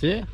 Sim.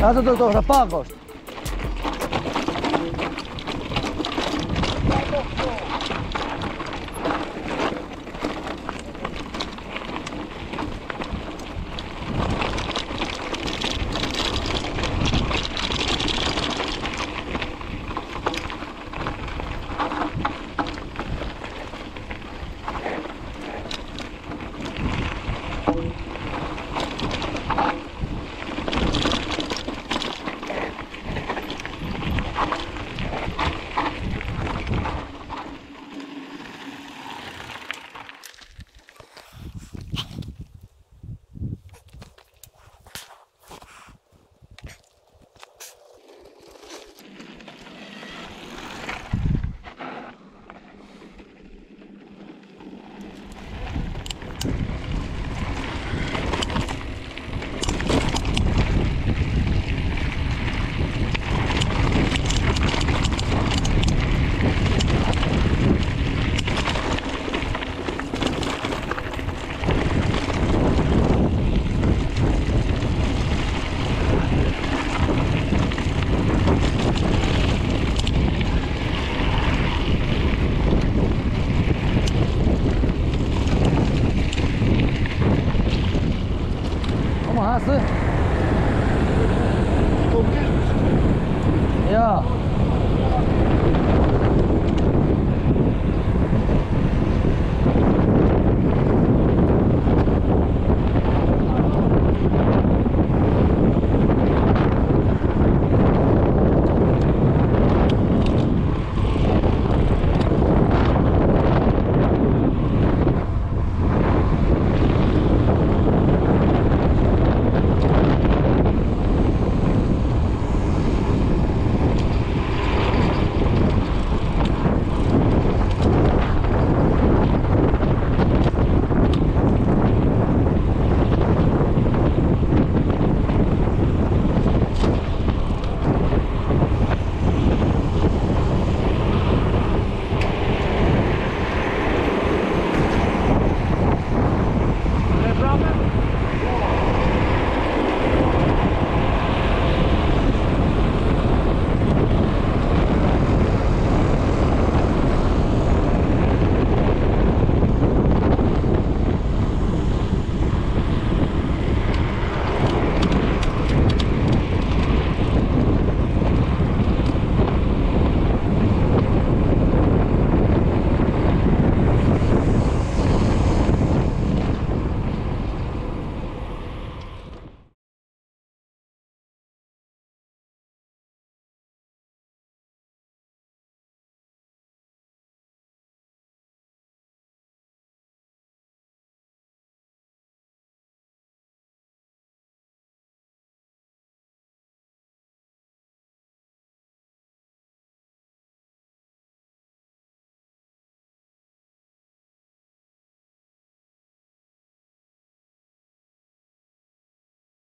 Tuosta pakosta. Ama hası.